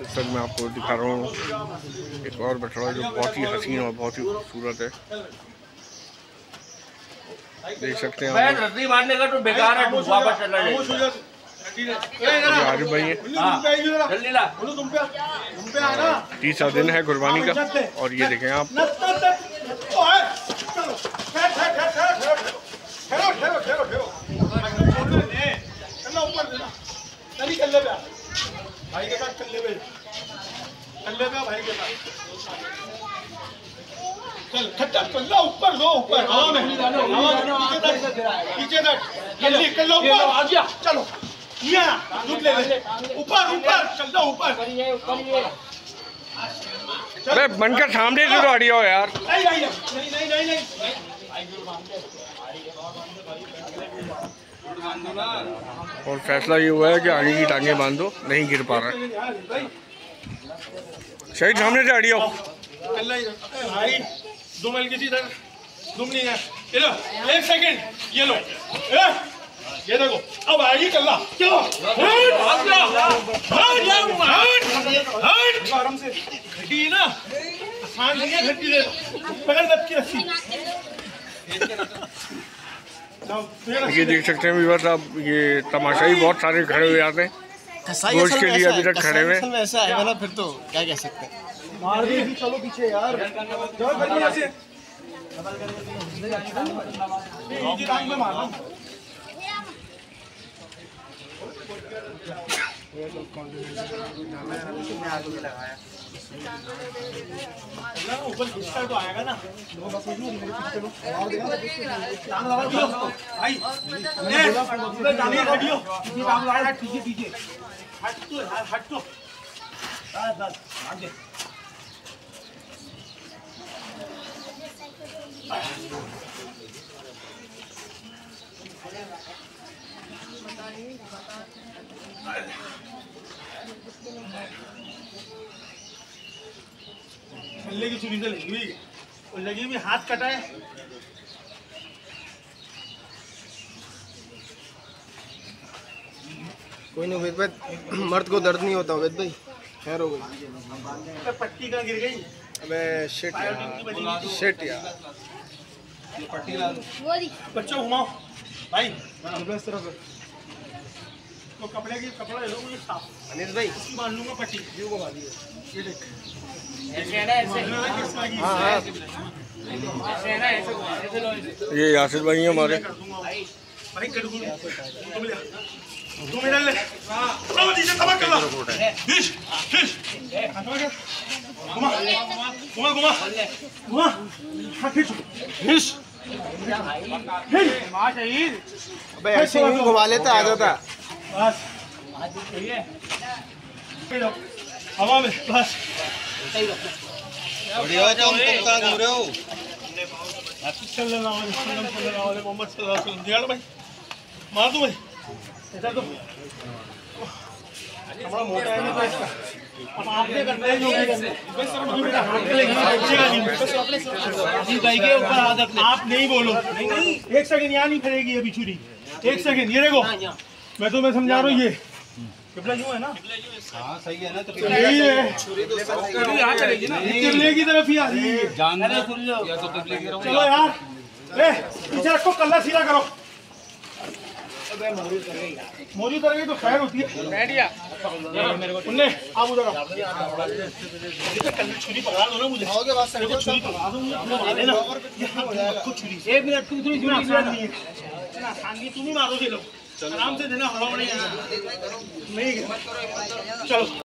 इस वक्त मैं आपको दिखा रहा हूँ एक और बछड़ा जो बहुत ही हसीन और बहुत ही खूबसूरत है। देख सकते हैं मारने का तो बेकार है वापस चला आरिफ भाई है। तीसरा दिन है कुर्बानी का और ये देखें आप भाई के साथ कल्ले पे कल्ले पे भाई के साथ चल खट्टा कल्ला ऊपर दो ऊपर। हवा में हवा में पीछे तक पीछे तक जल्दी कल्ला ऊपर। आ गया। चलो ये ले ले। ऊपर ऊपर कल्ला ऊपर। अरे बनकर सामने से तो अड़ियो यार। नहीं नहीं नहीं नहीं नहीं नहीं। और फैसला ये हुआ है कि आगे की टांगे बाँध दो नहीं गिर पा रहा है। शहीद सामने से अड़ियो कल्ला ही अरे भाई दो मिल किसी इधर। तुम नहीं है। ये लो एक सेकंड ये लो। ये देखो। अब आएगी कल्ला। चलो। हट, हट, हट, हट। आराम से घटी ना? आसान नहीं है घटी दे पकड़ दब की रस्सी ये देख सकते हैं व्यूअर्स आप ये तमाशाई बहुत सारे खड़े हुए आते हैं। गोश्त असल के लिए अभी तक खड़े हुए। में ऐसा है ना फिर तो क्या कह सकते हैं। मार दे चलो पीछे यार। पे मारना ना, ऊपर खिसका तो आएगा ना भाई पीछे पीछे हट तो हट तो बस बस आगे छल्ले की छुरी से लगी हुई और लगी हुई हाथ कटा है। कोई नहीं वेद भाई मर्द को दर्द नहीं होता वेद भाई। खैर हो गई। पट्टी का गिर गई? अबे शिट यार। शिट यार। बच्चों घुमाओ। भाई। इस तरफ़ तो कपड़े की कपड़ा ले लो मुझे साफ़। अनिल भाई। बाँध लूँगा पट्टी। व्यू को बांधिए ये देख। है है हाँ हाँ है ये यासिर भाई हैं हमारे। ऐसे ही घुमा लेता आ जाता। बस हवा में बस बढ़िया तुम तुम कहाँ घूम रहे हो। अलैहि वसल्लम सल्लल्लाहु अलैहि मोहम्मद सल्लल्लाहु अलैहि वसल्लम। दिया भाई मार दो भाई। ऐसा तो हमारा मोटा है तो इसका? अब आपने करना है? जो भी करना है बस अब मेरा हाथ लेके बचेगा नहीं जी भाई के ऊपर हाथ आप नहीं बोलो। नहीं नहीं। एक सेकंड यहाँ नहीं फिरेगी अभी छुरी एक सेकंड ये देखो। मैं तो मैं समझा रहा हूँ ये। किबला यूँ है ना? हाँ सही है ना तो यही है। यहाँ चलेगी ना। किबले की तरफ़ ही आ रही है। अरे सुन लो चलो यार। ए पीछे रखो कल्ला सीधा करो। मोरी उतर गई तो खैर होती है। बैठिया उन्ने आप उधर आओ। ये तो छुरी पकड़ा दो ना मुझे। आओगे बात देखो छुरी पकड़ा दो मुझे। ना यहाँ पे छुरी एक मिनट तू थोड़ी इतना आसान नहीं है। आसान नहीं तुम ही मारो ये लोग। आराम से देना हराम नहीं नहीं चलो।